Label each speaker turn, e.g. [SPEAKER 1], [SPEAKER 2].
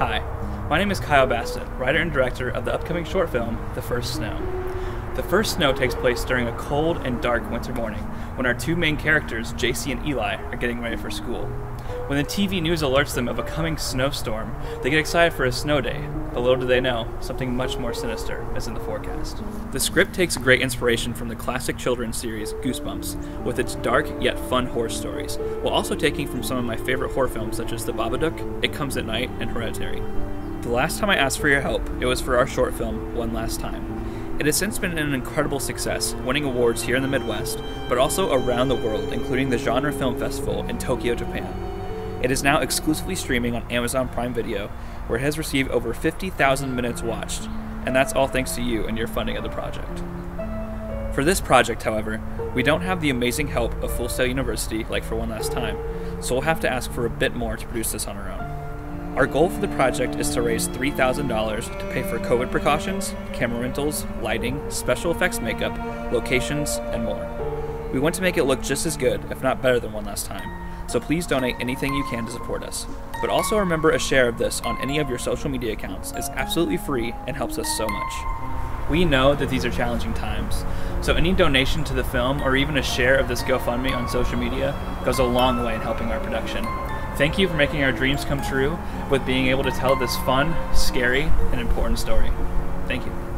[SPEAKER 1] Hi, my name is Kyle Bastin, writer and director of the upcoming short film, The First Snow. The First Snow takes place during a cold and dark winter morning when our two main characters, Jacy and Eli, are getting ready for school. When the TV news alerts them of a coming snowstorm, they get excited for a snow day, but little do they know, something much more sinister is in the forecast. The script takes great inspiration from the classic children's series Goosebumps, with its dark yet fun horror stories, while also taking from some of my favorite horror films such as The Babadook, It Comes at Night, and Hereditary. The last time I asked for your help, it was for our short film, One Last Time. It has since been an incredible success, winning awards here in the Midwest, but also around the world, including the Genre Film Festival in Tokyo, Japan. It is now exclusively streaming on Amazon Prime Video, where it has received over 50,000 minutes watched, and that's all thanks to you and your funding of the project. For this project, however, we don't have the amazing help of Full Sail University like for one last time, so we'll have to ask for a bit more to produce this on our own. Our goal for the project is to raise $3,000 to pay for COVID precautions, camera rentals, lighting, special effects makeup, locations, and more. We want to make it look just as good, if not better than one last time, so please donate anything you can to support us. But also remember a share of this on any of your social media accounts is absolutely free and helps us so much. We know that these are challenging times, so any donation to the film or even a share of this GoFundMe on social media goes a long way in helping our production. Thank you for making our dreams come true with being able to tell this fun, scary, and important story. Thank you.